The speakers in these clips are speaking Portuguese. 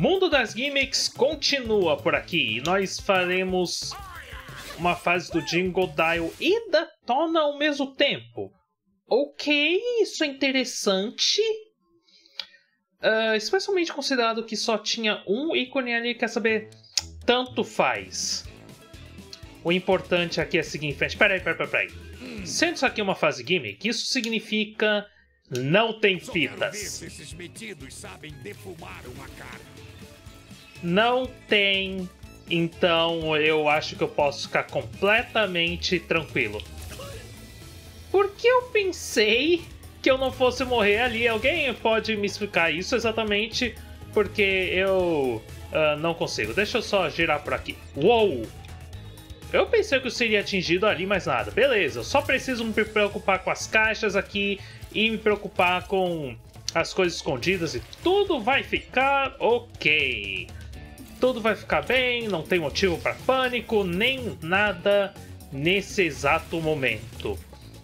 Mundo das Gimmicks continua por aqui e nós faremos uma fase do Jingle Dial e da Tona ao mesmo tempo. Ok, isso é interessante. Uh, especialmente considerado que só tinha um ícone ali, quer saber? Tanto faz. O importante aqui é seguir em frente. Peraí, peraí, peraí. peraí. Sendo isso aqui uma fase gimmick, isso significa não tem fitas. Não tem, então eu acho que eu posso ficar completamente tranquilo. Porque eu pensei que eu não fosse morrer ali. Alguém pode me explicar isso exatamente? Porque eu uh, não consigo. Deixa eu só girar por aqui. Uou! Eu pensei que eu seria atingido ali, mas nada. Beleza, eu só preciso me preocupar com as caixas aqui e me preocupar com as coisas escondidas e tudo vai ficar ok. Tudo vai ficar bem, não tem motivo para pânico, nem nada nesse exato momento.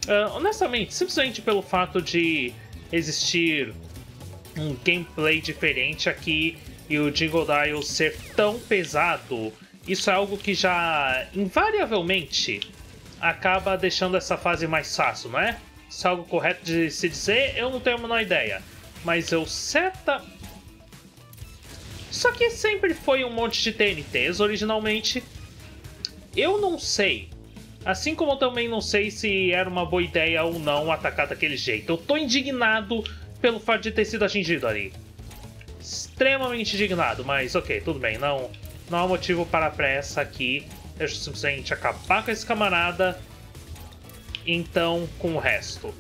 Uh, honestamente, simplesmente pelo fato de existir um gameplay diferente aqui e o Jingle Dial ser tão pesado, isso é algo que já invariavelmente acaba deixando essa fase mais fácil, não é? Isso é algo correto de se dizer, eu não tenho a menor ideia. Mas eu certa. Isso aqui sempre foi um monte de TNTs originalmente. Eu não sei Assim como eu também não sei se era uma boa ideia ou não atacar daquele jeito. Eu tô indignado pelo fato de ter sido atingido ali. Extremamente indignado, mas ok, tudo bem. Não, não há motivo para pressa aqui. Deixa eu simplesmente acabar com esse camarada. Então, com o resto.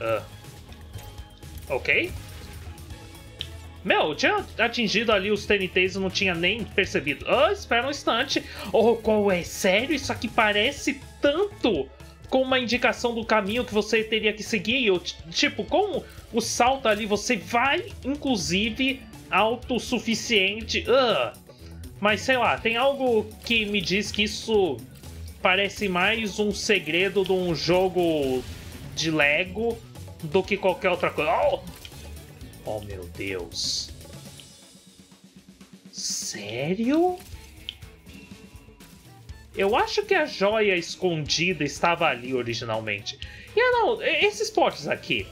Uh, ok. Meu, tinha atingido ali os TNTs e não tinha nem percebido. Oh, espera um instante. Oh, qual é? Sério? Isso aqui parece tanto com uma indicação do caminho que você teria que seguir. Eu, tipo, com o salto ali, você vai, inclusive, autossuficiente. Uh, mas sei lá, tem algo que me diz que isso parece mais um segredo de um jogo de Lego do que qualquer outra coisa. Oh, Oh meu Deus. Sério? Eu acho que a joia escondida estava ali originalmente. E ah, não, esses potes aqui.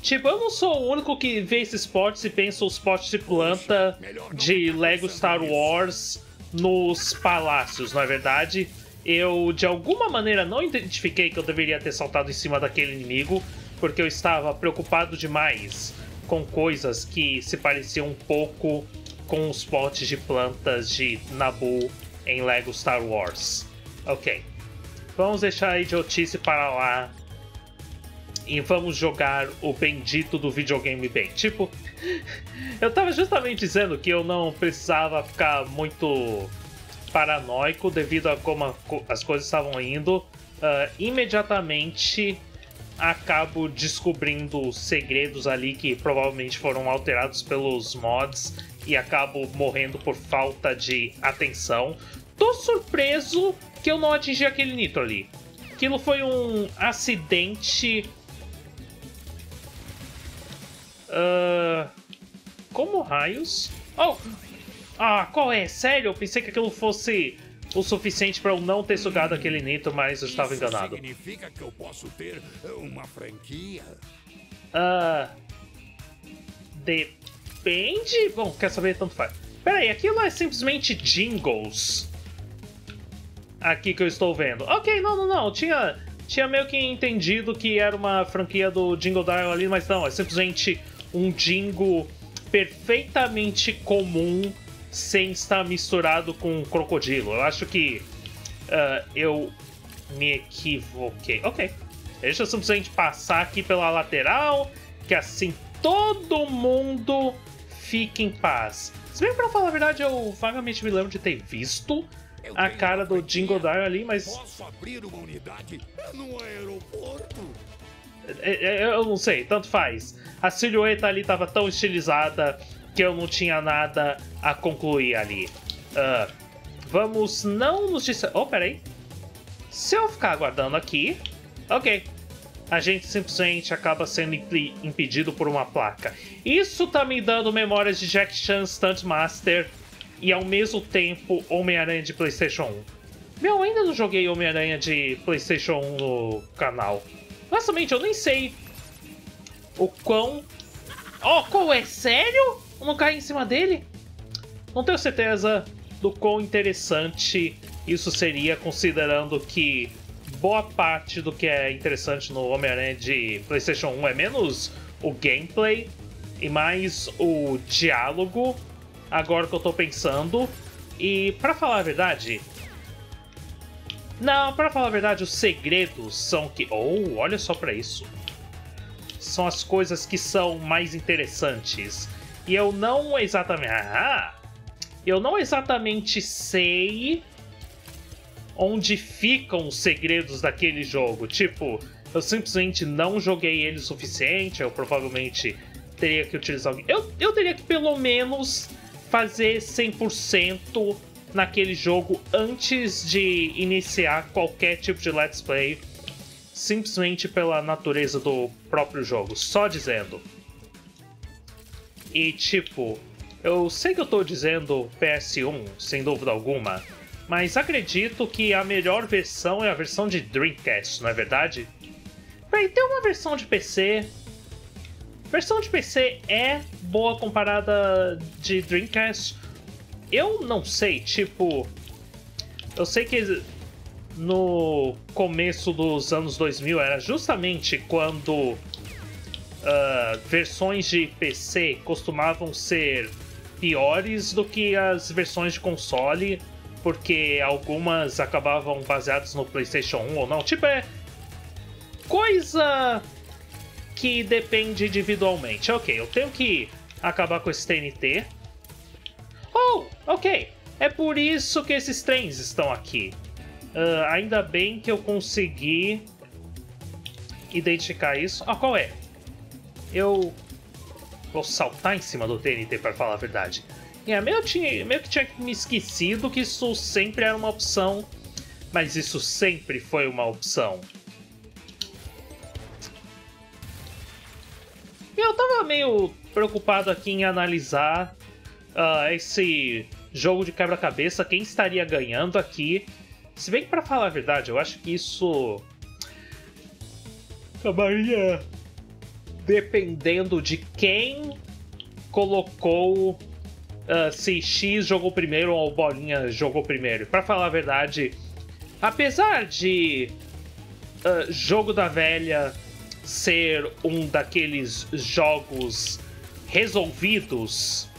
Tipo, eu não sou o único que vê esses potes e pensa os potes de planta de Lego Star Wars nos palácios, não é verdade? Eu, de alguma maneira, não identifiquei que eu deveria ter saltado em cima daquele inimigo, porque eu estava preocupado demais com coisas que se pareciam um pouco com os potes de plantas de Naboo em Lego Star Wars. Ok. Vamos deixar a idiotice para lá e vamos jogar o bendito do videogame bem. Tipo, eu tava justamente dizendo que eu não precisava ficar muito paranoico devido a como as coisas estavam indo. Uh, imediatamente acabo descobrindo segredos ali que provavelmente foram alterados pelos mods e acabo morrendo por falta de atenção. Tô surpreso que eu não atingi aquele nitro ali. Aquilo foi um acidente. Uh, como raios? Oh! Ah, qual é? Sério? Eu pensei que aquilo fosse o suficiente para eu não ter sugado aquele nitro, mas eu estava enganado. significa que eu posso ter uma franquia? Ah. Depende. Bom, quer saber? Tanto faz. Pera aí, aquilo é simplesmente jingles. Aqui que eu estou vendo. Ok, não, não, não. Tinha, tinha meio que entendido que era uma franquia do Jingle Dial ali, mas não, é simplesmente um jingle perfeitamente comum sem estar misturado com crocodilo. Eu acho que uh, eu me equivoquei. Ok. Deixa eu simplesmente passar aqui pela lateral, que assim todo mundo fique em paz. Se bem pra falar a verdade, eu vagamente me lembro de ter visto a cara do Jingle Dial ali, mas. Posso abrir uma unidade no aeroporto? É, é, eu não sei, tanto faz. A silhueta ali tava tão estilizada que eu não tinha nada a concluir ali. Uh, vamos não nos dizer. Oh, peraí. Se eu ficar aguardando aqui. Ok. a gente simplesmente acaba sendo impedido por uma placa. Isso tá me dando memórias de Jack Chan Stunt Master e ao mesmo tempo Homem-Aranha de PlayStation 1. Meu, ainda não joguei Homem-Aranha de PlayStation 1 no canal. Honestamente, eu nem sei o quão. Oh, qual é? Sério? Não caí em cima dele? Não tenho certeza do quão interessante isso seria, considerando que boa parte do que é interessante no Homem-Aranha de PlayStation 1 é menos o gameplay e mais o diálogo, agora que eu tô pensando. E para falar a verdade. Não, para falar a verdade, os segredos são que. Oh, olha só para isso. São as coisas que são mais interessantes. E eu não exatamente. Ah! Eu não exatamente sei onde ficam os segredos daquele jogo. Tipo, eu simplesmente não joguei ele o suficiente, eu provavelmente teria que utilizar. Eu, eu teria que pelo menos fazer 100% naquele jogo antes de iniciar qualquer tipo de let's play, simplesmente pela natureza do próprio jogo, só dizendo. E tipo, eu sei que eu tô dizendo PS1, sem dúvida alguma, mas acredito que a melhor versão é a versão de Dreamcast, não é verdade? Bem, tem uma versão de PC. Versão de PC é boa comparada de Dreamcast. Eu não sei, tipo. Eu sei que no começo dos anos 2000 era justamente quando uh, versões de PC costumavam ser piores do que as versões de console porque algumas acabavam baseadas no PlayStation 1 ou não. Tipo, é coisa que depende individualmente. Ok, eu tenho que acabar com esse TNT. Oh, ok. É por isso que esses trens estão aqui. Uh, ainda bem que eu consegui identificar isso. Ah, qual é? Eu vou saltar em cima do TNT para falar a verdade. É, meio, tinha, meio que tinha me esquecido que isso sempre era uma opção, mas isso sempre foi uma opção. Eu tava meio preocupado aqui em analisar uh, esse jogo de quebra-cabeça, quem estaria ganhando aqui. Se bem que, pra falar a verdade, eu acho que isso acabaria dependendo de quem colocou uh, se X jogou primeiro ou Bolinha jogou primeiro. Para falar a verdade, apesar de uh, Jogo da Velha ser um daqueles jogos resolvidos,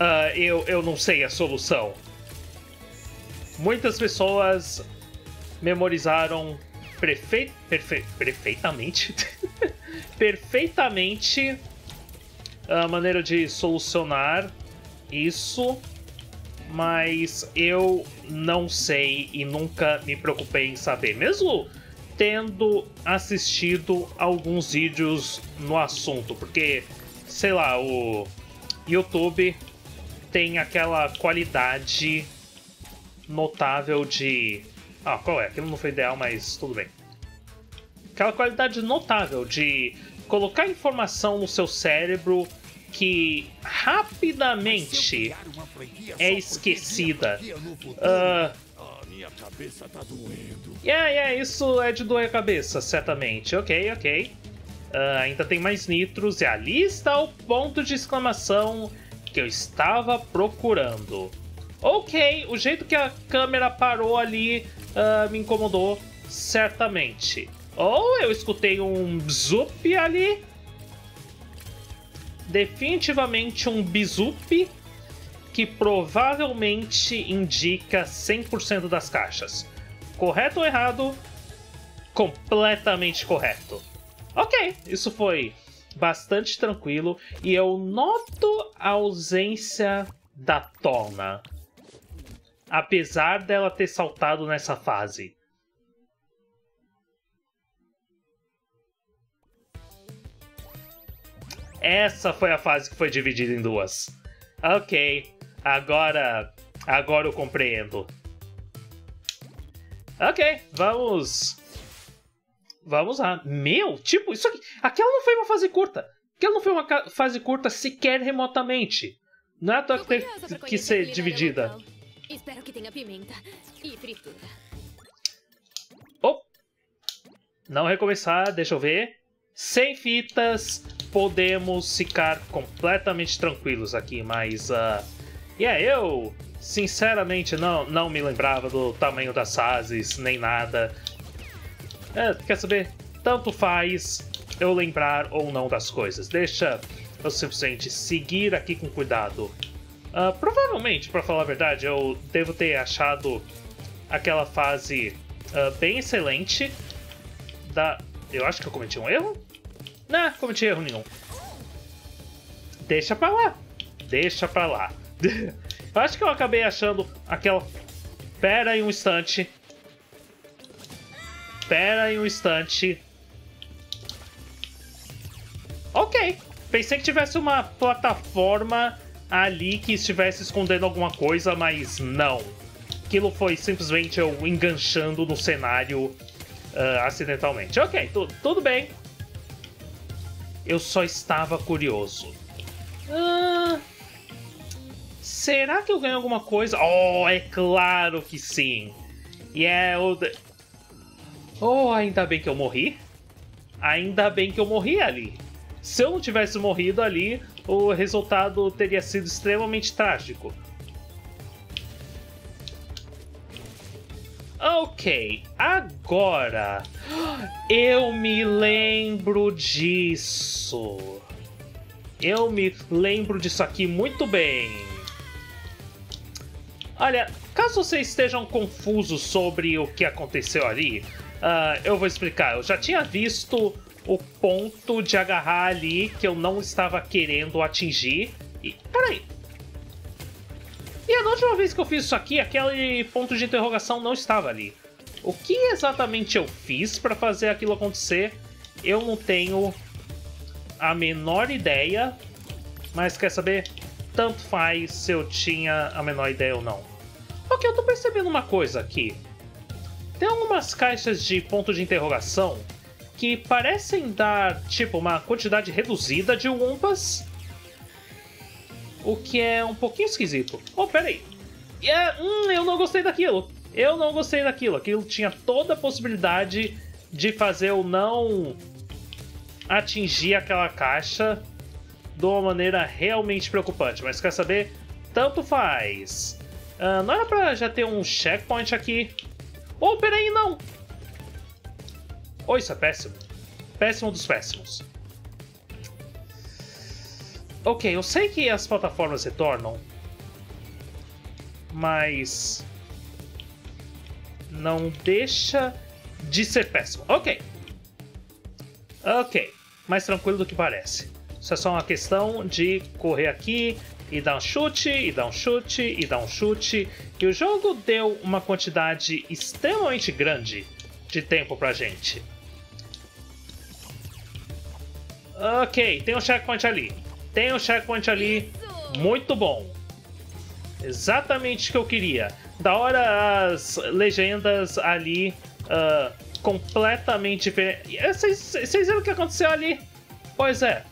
uh, eu, eu não sei a solução. Muitas pessoas memorizaram perfeitamente perfeitamente a maneira de solucionar isso, mas eu não sei e nunca me preocupei em saber. Mesmo tendo assistido alguns vídeos no assunto, porque, sei lá, o YouTube tem aquela qualidade notável de. Ah, qual é? Aquilo não foi ideal, mas tudo bem. Aquela qualidade notável de colocar informação no seu cérebro que rapidamente é esquecida. Uh, yeah, yeah, isso é de doer a cabeça, certamente. Ok, ok. Uh, ainda tem mais nitros e ali está o ponto de exclamação que eu estava procurando. Ok, o jeito que a câmera parou ali uh, me incomodou, certamente. Ou eu escutei um zup ali definitivamente um bizup que provavelmente indica 100% das caixas. Correto ou errado? Completamente correto. Ok, isso foi bastante tranquilo e eu noto a ausência da Tona. Apesar dela ter saltado nessa fase. Essa foi a fase que foi dividida em duas. Ok, agora. Agora eu compreendo. Ok, vamos. Vamos lá. Meu, tipo, isso aqui. Aquela não foi uma fase curta. Aquela não foi uma fase curta sequer remotamente. Não é à toa que teve que ser dividida. Local. Espero que tenha pimenta e fritura. Oh! Não recomeçar, deixa eu ver. Sem fitas, podemos ficar completamente tranquilos aqui, mas. Uh, yeah, eu sinceramente não, não me lembrava do tamanho das fases, nem nada. É, quer saber? Tanto faz eu lembrar ou não das coisas. Deixa eu simplesmente seguir aqui com cuidado. Uh, provavelmente, para falar a verdade, eu devo ter achado aquela fase uh, bem excelente da. Eu acho que eu cometi um erro? Não, cometi erro nenhum. Deixa pra lá. Deixa pra lá. eu acho que eu acabei achando aquela. Pera aí um instante. Pera aí um instante. Ok. Pensei que tivesse uma plataforma ali que estivesse escondendo alguma coisa, mas não. Aquilo foi simplesmente eu enganchando no cenário uh, acidentalmente. Ok, tu, tudo bem. Eu só estava curioso. Uh, será que eu ganho alguma coisa? Oh, é claro que sim. E é o. Oh, ainda bem que eu morri. Ainda bem que eu morri ali. Se eu não tivesse morrido ali, o resultado teria sido extremamente trágico. Ok, agora eu me lembro disso. Eu me lembro disso aqui muito bem. Olha, caso vocês estejam confusos sobre o que aconteceu ali, uh, eu vou explicar. Eu já tinha visto o ponto de agarrar ali que eu não estava querendo atingir. E. Peraí. E a última vez que eu fiz isso aqui, aquele ponto de interrogação não estava ali. O que exatamente eu fiz para fazer aquilo acontecer, eu não tenho a menor ideia. Mas quer saber? Tanto faz se eu tinha a menor ideia ou não. Ok, eu tô percebendo uma coisa aqui. Tem algumas caixas de ponto de interrogação que parecem dar, tipo, uma quantidade reduzida de Wumpas. O que é um pouquinho esquisito. Oh, peraí. Yeah, hum, eu não gostei daquilo. Eu não gostei daquilo. Aquilo tinha toda a possibilidade de fazer eu não atingir aquela caixa de uma maneira realmente preocupante. Mas quer saber? Tanto faz. Uh, não era pra já ter um checkpoint aqui? Oh, peraí, não! Oh, isso é péssimo. Péssimo dos péssimos. Ok, eu sei que as plataformas retornam, mas não deixa de ser péssimo. Ok. Ok, mais tranquilo do que parece. Isso é só uma questão de correr aqui e dar um chute, e dar um chute, e dar um chute. E o jogo deu uma quantidade extremamente grande de tempo pra gente. Ok, tem um checkpoint ali. Tem um checkpoint ali. Muito bom. Exatamente o que eu queria. Da hora as legendas ali uh, completamente diferentes. Vocês viram o que aconteceu ali? Pois é.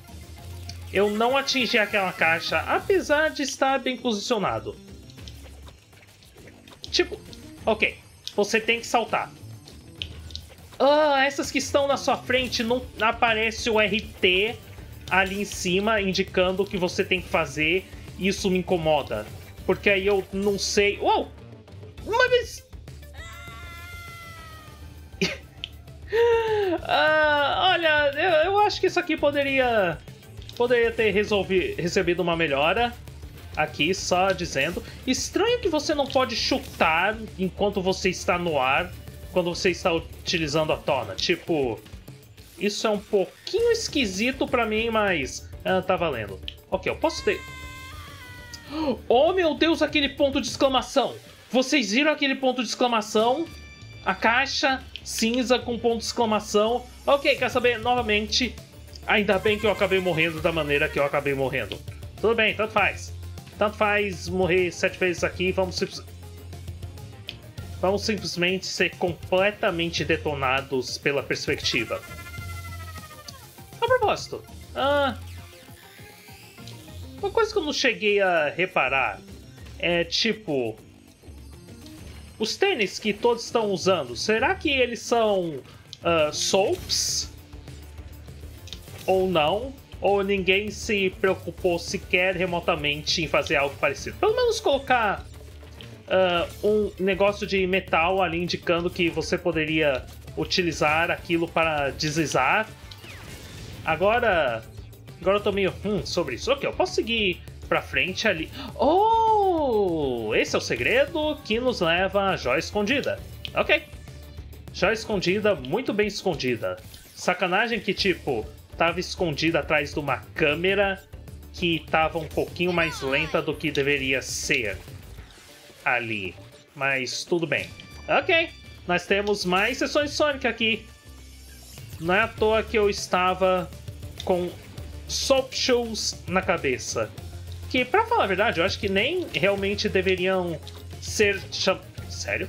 Eu não atingi aquela caixa, apesar de estar bem posicionado. Tipo, ok, você tem que saltar. Ah, essas que estão na sua frente não aparece o RT ali em cima indicando o que você tem que fazer. Isso me incomoda. Porque aí eu não sei. Uou! Mas. ah, olha, eu, eu, acho que isso aqui poderia. Poderia ter resolvi, recebido uma melhora. Aqui, só dizendo. Estranho que você não pode chutar enquanto você está no ar quando você está utilizando a tona. Tipo, isso é um pouquinho esquisito para mim, mas ah, tá valendo. Ok, eu posso ter. Oh meu Deus, aquele ponto de exclamação! Vocês viram aquele ponto de exclamação? A caixa cinza com ponto de exclamação. Ok, quer saber? Novamente, ainda bem que eu acabei morrendo da maneira que eu acabei morrendo. Tudo bem, tanto faz. Tanto faz morrer sete vezes aqui, vamos vamos simplesmente ser completamente detonados pela perspectiva. Propósito, ah, uma coisa que eu não cheguei a reparar é tipo. Os tênis que todos estão usando, será que eles são uh, soaps? Ou não? Ou ninguém se preocupou sequer remotamente em fazer algo parecido? Pelo menos colocar uh, um negócio de metal ali indicando que você poderia utilizar aquilo para deslizar. Agora, agora eu tô meio hum, sobre isso. Ok, eu posso seguir pra frente ali. Oh! Esse é o segredo que nos leva à joia escondida. Ok. Joia escondida, muito bem escondida. Sacanagem que, tipo, tava escondida atrás de uma câmera que tava um pouquinho mais lenta do que deveria ser ali. Mas tudo bem. Ok, nós temos mais sessões Sonic aqui. Não é à toa que eu estava com soap shows na cabeça que, para falar a verdade, eu acho que nem realmente deveriam ser chamados. Sério?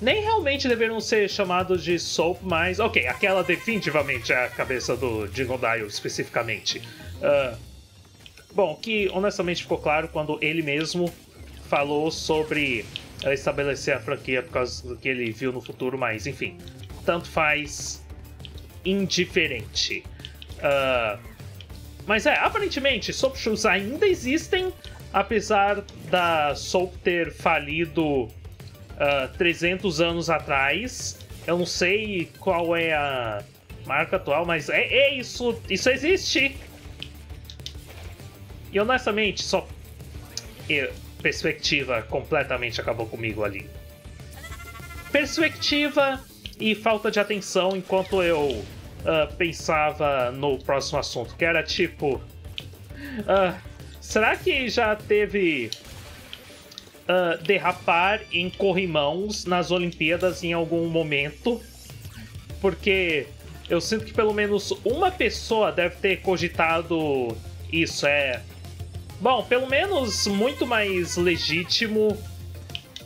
Nem realmente deveriam ser chamados de soap, mas ok, aquela definitivamente é a cabeça do Jingle especificamente. Uh, bom, que honestamente ficou claro quando ele mesmo falou sobre estabelecer a franquia por causa do que ele viu no futuro, mas enfim, tanto faz indiferente. Uh, mas é, aparentemente, Soap Shoes ainda existem, apesar da Soap ter falido uh, ah, 300 anos atrás. Eu não sei qual é a marca atual, mas é, é isso, isso existe. E honestamente, só perspectiva completamente acabou comigo ali. Perspectiva e falta de atenção enquanto eu uh, pensava no próximo assunto, que era tipo. Uh, será que já teve uh, derrapar em corrimãos nas Olimpíadas em algum momento? Porque eu sinto que pelo menos uma pessoa deve ter cogitado isso. É. Bom, pelo menos muito mais legítimo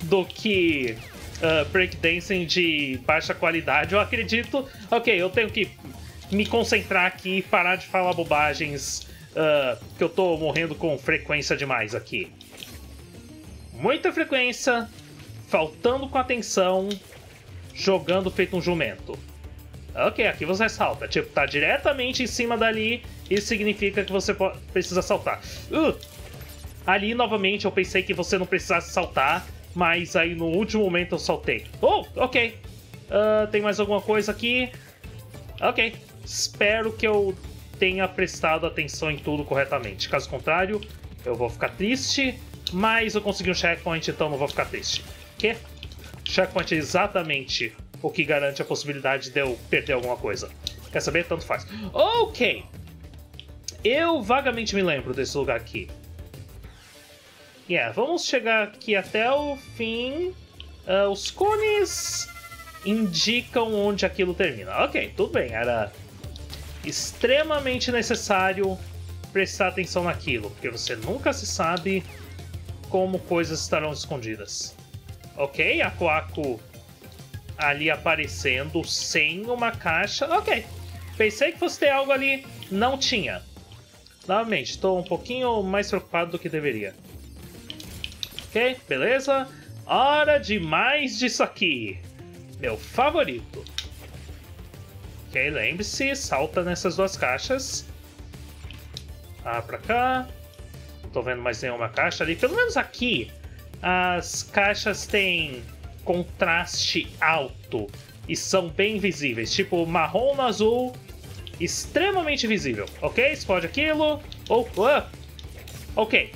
do que uh, breakdancing de baixa qualidade, eu acredito. Ok, eu tenho que me concentrar aqui e parar de falar bobagens uh, que eu tô morrendo com frequência demais aqui. Muita frequência, faltando com atenção, jogando feito um jumento. Ok, aqui você salta. Tipo, tá diretamente em cima dali, isso significa que você precisa saltar. Uh! Ali, novamente, eu pensei que você não precisasse saltar, mas aí no último momento eu saltei. Oh, ok. Uh, tem mais alguma coisa aqui? Ok. Espero que eu tenha prestado atenção em tudo corretamente. Caso contrário, eu vou ficar triste, mas eu consegui um checkpoint, então não vou ficar triste. Que? Checkpoint é exatamente o que garante a possibilidade de eu perder alguma coisa. Quer saber? Tanto faz. Ok. Eu vagamente me lembro desse lugar aqui. Yeah, vamos chegar aqui até o fim. Uh, os cones indicam onde aquilo termina. Ok, tudo bem. Era extremamente necessário prestar atenção naquilo, porque você nunca se sabe como coisas estarão escondidas. Ok, a Coaco ali aparecendo sem uma caixa. Ok, pensei que fosse ter algo ali, não tinha. Novamente, estou um pouquinho mais preocupado do que deveria. Ok, beleza. Hora de mais disso aqui. Meu favorito. Ok, lembre-se, salta nessas duas caixas. Ah, pra cá. Não tô vendo mais nenhuma caixa ali. Pelo menos aqui, as caixas têm contraste alto e são bem visíveis. Tipo, marrom no azul, extremamente visível. Ok, explode aquilo. Oh, uh. Ok,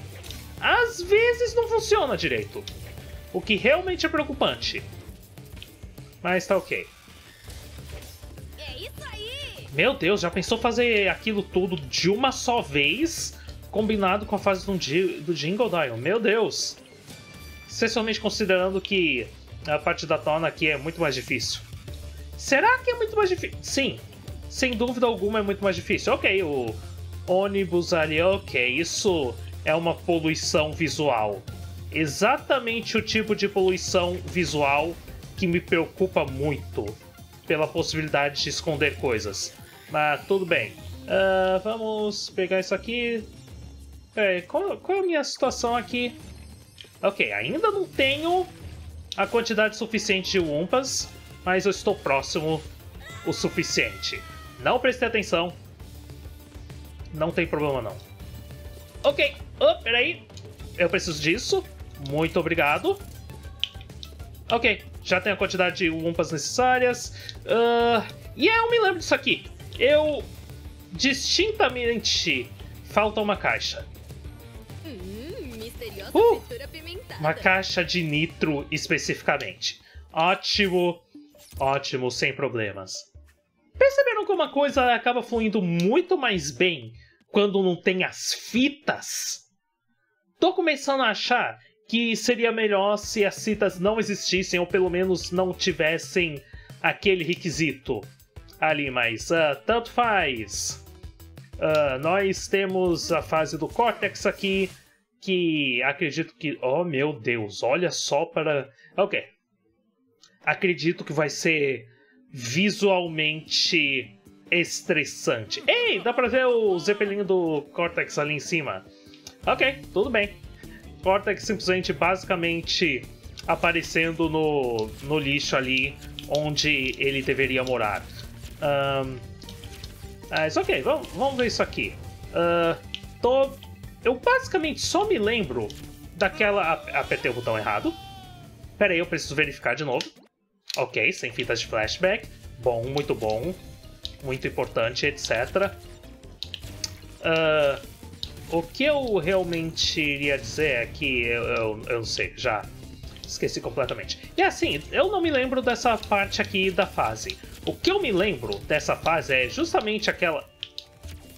às vezes não funciona direito. O que realmente é preocupante. Mas tá ok. É isso aí! Meu Deus, já pensou fazer aquilo tudo de uma só vez? Combinado com a fase do, do Jingle Dial? Meu Deus! Especialmente considerando que a parte da tona aqui é muito mais difícil. Será que é muito mais difícil? Sim, sem dúvida alguma é muito mais difícil. Ok, o ônibus ali, ok, isso é uma poluição visual. exatamente o tipo de poluição visual que me preocupa muito pela possibilidade de esconder coisas. Mas tudo bem. Uh, vamos pegar isso aqui. Peraí, qual, qual é a minha situação aqui? Ok, ainda não tenho a quantidade suficiente de Wumpas, mas eu estou próximo o suficiente. Não prestei atenção. Não tem problema não. Ok, oh, peraí. Eu preciso disso. Muito obrigado. Ok, já tenho a quantidade de Wumpas necessárias. Uh, e yeah, eu me lembro disso aqui. Eu distintamente falta uma caixa. Hum, misteriosa Uh! Uma caixa de nitro especificamente. Ótimo, ótimo, sem problemas. Perceberam como a coisa acaba fluindo muito mais bem quando não tem as fitas? Tô começando a achar que seria melhor se as fitas não existissem ou pelo menos não tivessem aquele requisito ali, mas ah, tanto faz. Ah, nós temos a fase do Cortex aqui, que acredito que. Oh meu Deus, olha só para. Ok. Acredito que vai ser visualmente estressante. Ei, dá pra ver o Zeppelin do Cortex ali em cima. Ok, tudo bem. Cortex simplesmente basicamente aparecendo no, no lixo ali onde ele deveria morar. Ahn, mas ok, vamos, vamos ver isso aqui. Ah, tô, eu basicamente só me lembro daquela. ap- Apertei o botão errado. Pera aí, eu preciso verificar de novo. Ok, sem fitas de flashback. Bom, muito bom. Muito importante, etc. Ah, o que eu realmente iria dizer é que eu, eu, eu não sei, já esqueci completamente. E assim, eu não me lembro dessa parte aqui da fase. O que eu me lembro dessa fase é justamente aquela.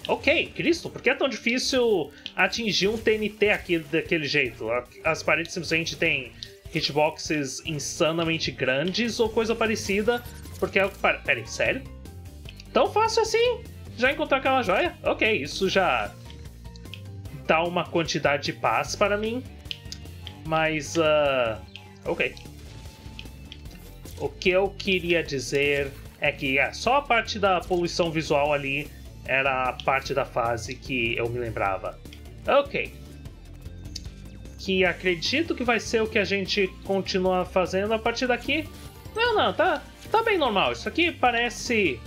Ok, Cristo, por que é tão difícil atingir um TNT aqui daquele jeito? As paredes simplesmente têm hitboxes insanamente grandes ou coisa parecida, porque é o que. Peraí, sério? Tão fácil assim? Já encontrar aquela joia? Ok, isso já dá uma quantidade de paz para mim. Mas, ah, ok. O que eu queria dizer é que é, só a parte da poluição visual ali era a parte da fase que eu me lembrava. Ok. Que acredito que vai ser o que a gente continua fazendo a partir daqui. Não, não, tá, tá bem normal. Isso aqui parece.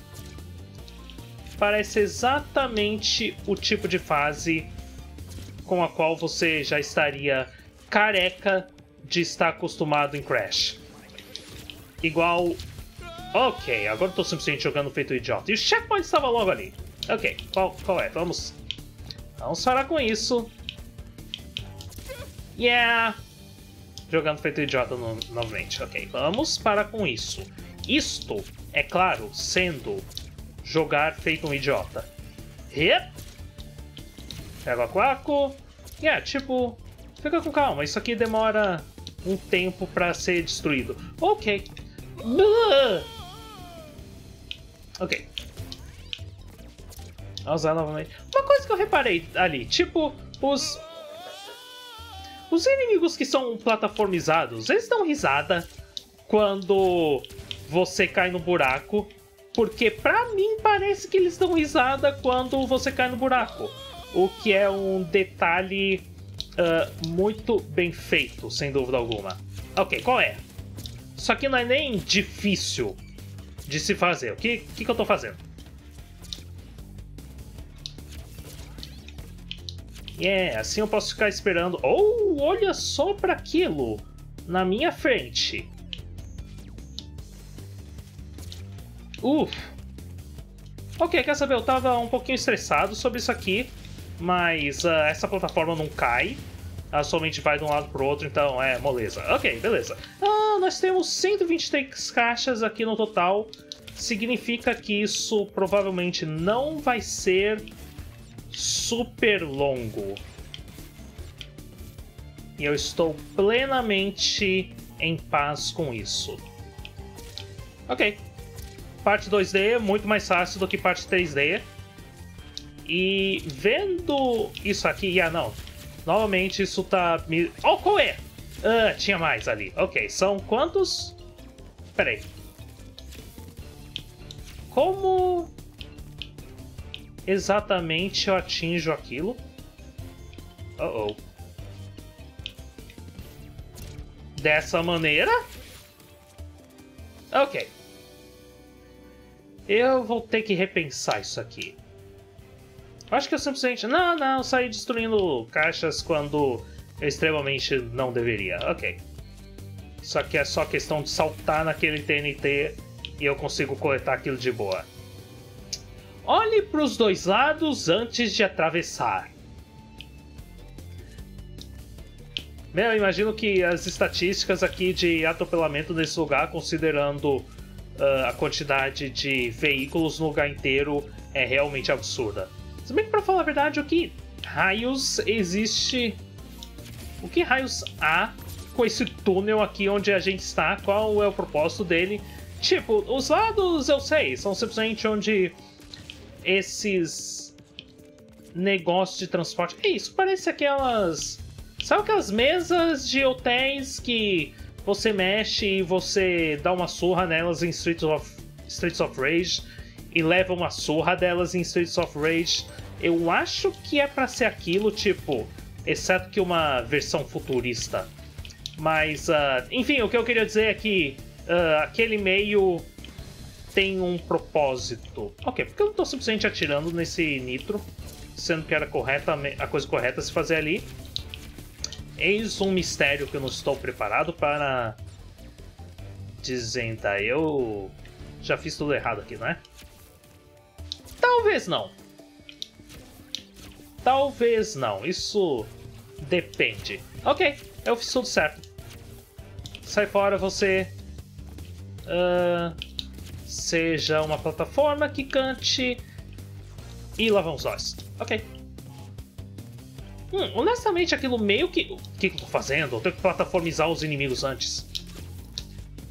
Parece exatamente o tipo de fase com a qual você já estaria careca de estar acostumado em Crash. Igual. Ok, agora tô simplesmente jogando feito idiota. E o checkpoint estava logo ali. Ok, qual, qual é? Vamos. Vamos parar com isso. Yeah! Jogando feito idiota no- novamente. Ok, vamos parar com isso. Isto, é claro, sendo jogar feito um idiota. Yep. Pega o aquaco. Yeah, tipo, fica com calma. Isso aqui demora um tempo pra ser destruído. Ok. Ok. Vamos usar novamente. Uma coisa que eu reparei ali, tipo, os. Os inimigos que são plataformizados, eles dão risada quando você cai no buraco. Porque pra mim parece que eles dão risada quando você cai no buraco. O que é um detalhe ah, muito bem feito, sem dúvida alguma. Ok, qual é? Isso aqui não é nem difícil de se fazer. O que, que, que eu tô fazendo? Yeah, assim eu posso ficar esperando. Oh, olha só para aquilo na minha frente. Uf. Ok, quer saber? Eu tava um pouquinho estressado sobre isso aqui, mas ah, essa plataforma não cai. Ela somente vai de um lado pro outro, então é moleza. Ok, beleza. Ah, nós temos 123 caixas aqui no total. Significa que isso provavelmente não vai ser super longo. E eu estou plenamente em paz com isso. Ok. Parte 2D é muito mais fácil do que parte 3D. E vendo isso aqui, ah não. Novamente isso tá me. Oh, qual é? Ah, tinha mais ali. Ok, são quantos? Peraí. Como exatamente eu atinjo aquilo? Uh oh. Dessa maneira? Ok. Eu vou ter que repensar isso aqui. Acho que eu simplesmente. Não, não, saí destruindo caixas quando extremamente não deveria. Ok. Só que é só questão de saltar naquele TNT e eu consigo coletar aquilo de boa. Olhe para os dois lados antes de atravessar. Meu, eu imagino que as estatísticas aqui de atropelamento nesse lugar, considerando uh, a quantidade de veículos no lugar inteiro, é realmente absurda. Se bem que, pra falar a verdade, o que raios existe o que raios há com esse túnel aqui onde a gente está? Qual é o propósito dele? Tipo, os lados eu sei, são simplesmente onde esses negócios de transporte. É isso, parece aquelas. Sabe aquelas mesas de hotéis que você mexe e você dá uma surra nelas em Streets of, Streets of Rage e leva uma surra delas em Streets of Rage? Eu acho que é para ser aquilo, tipo exceto que uma versão futurista. Mas, uh, enfim, o que eu queria dizer é que uh, aquele meio tem um propósito. Ok, porque eu não estou simplesmente atirando nesse nitro, sendo que era correta, a coisa correta se fazer ali. Eis um mistério que eu não estou preparado para desvendar. Eu já fiz tudo errado aqui, não é? Talvez não. Talvez não. Isso depende. Ok, eu fiz tudo certo. Sai fora você. Uh, seja uma plataforma que cante. E lá vamos nós. Ok. Hum, honestamente, aquilo meio que. O que, que eu tô fazendo? Eu tenho que plataformizar os inimigos antes.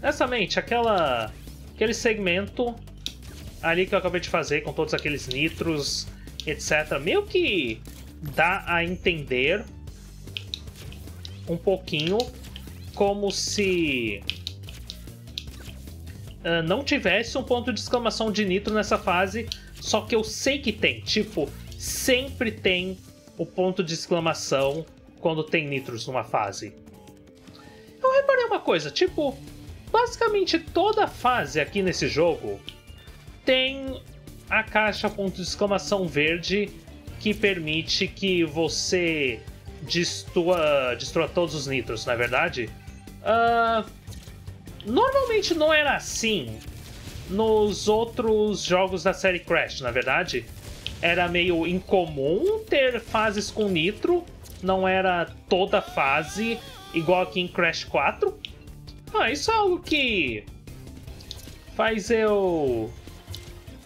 Honestamente, aquela. Aquele segmento ali que eu acabei de fazer com todos aqueles nitros etc., meio que dá a entender um pouquinho como se uh, não tivesse um ponto de exclamação de nitro nessa fase, só que eu sei que tem. Tipo, sempre tem o ponto de exclamação quando tem nitros numa fase. Eu reparei uma coisa, tipo, basicamente toda fase aqui nesse jogo tem a caixa ponto de exclamação verde que permite que você destrua, destrua todos os nitros, na é verdade? Uh, normalmente não era assim nos outros jogos da série Crash, na é verdade. Era meio incomum ter fases com nitro, não era toda fase igual aqui em Crash 4. Ah, isso é algo que faz eu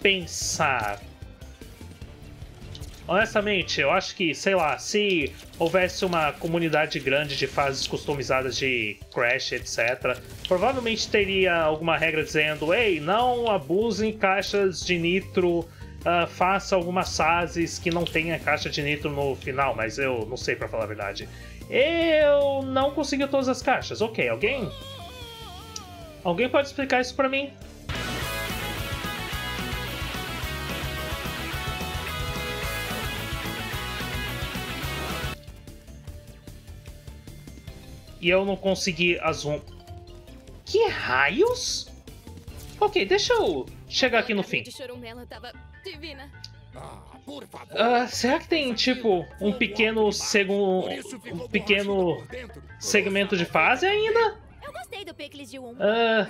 pensar. Honestamente, eu acho que, sei lá, se houvesse uma comunidade grande de fases customizadas de Crash, etc., provavelmente teria alguma regra dizendo: ei, não abusem caixas de nitro, uh, faça algumas fases que não tenha caixa de nitro no final, mas eu não sei para falar a verdade. Eu não consegui todas as caixas. Ok, alguém? Alguém pode explicar isso para mim? e eu não consegui as um. Que raios? Ok, deixa eu chegar aqui no fim. Uh, será que tem tipo um pequeno segundo um pequeno segmento de fase ainda? Eu gostei do picles de um. Uh,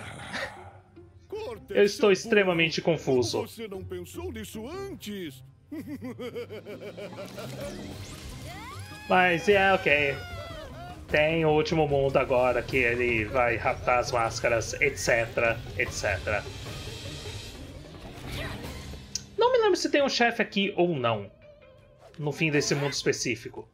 eu estou extremamente confuso. Você não pensou nisso antes? Mas é ok. Tem o último mundo agora que ele vai raptar as máscaras, etc, etc. Não me lembro se tem um chefe aqui ou não. No fim desse mundo específico.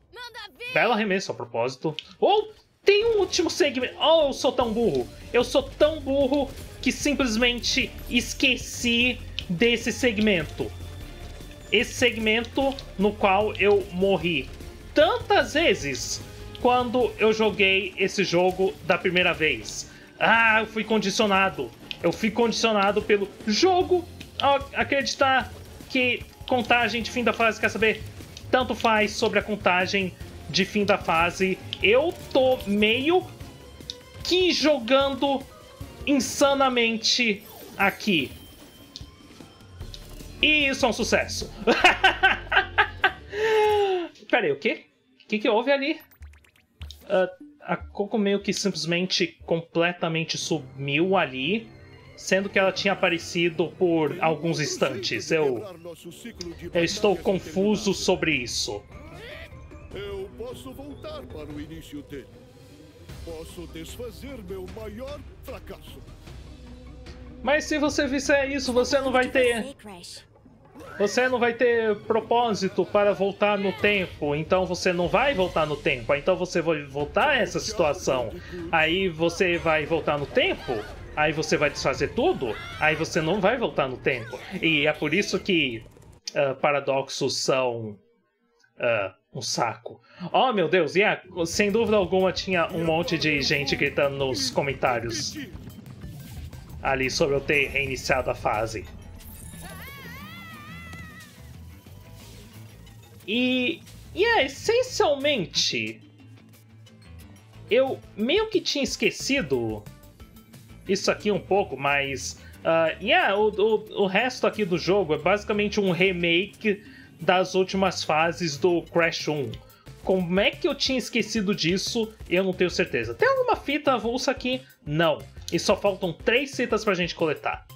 Bela arremesso a propósito. Ou tem um último segmento. Oh, eu sou tão burro. Eu sou tão burro que simplesmente esqueci desse segmento. Esse segmento no qual eu morri tantas vezes quando eu joguei esse jogo da primeira vez. Ah, eu fui condicionado. Eu fui condicionado pelo jogo acreditar que contagem de fim da fase, quer saber? Tanto faz sobre a contagem de fim da fase. Eu tô meio que jogando insanamente aqui. E isso é um sucesso. Pera aí, o quê? O que, que houve ali? Uh, a Coco meio que simplesmente completamente sumiu ali, sendo que ela tinha aparecido por alguns instantes. Eu, eu estou confuso sobre isso. Eu posso voltar para o início dele. Posso desfazer meu maior fracasso. Mas se você fizer isso, você não vai ter. Você não vai ter propósito para voltar no tempo, então você não vai voltar no tempo, então você vai voltar a essa situação. Aí você vai voltar no tempo, aí você vai desfazer tudo, aí você não vai voltar no tempo. E é por isso que uh, paradoxos são uh, um saco. Oh meu Deus, yeah, sem dúvida alguma tinha um monte de gente gritando nos comentários ali sobre eu ter reiniciado a fase. E, e é, essencialmente, eu meio que tinha esquecido isso aqui um pouco, mas. Uh, yeah, o, o, o resto aqui do jogo é basicamente um remake das últimas fases do Crash 1. Como é que eu tinha esquecido disso? Eu não tenho certeza. Tem alguma fita avulsa aqui? Não. E só faltam três fitas pra gente coletar.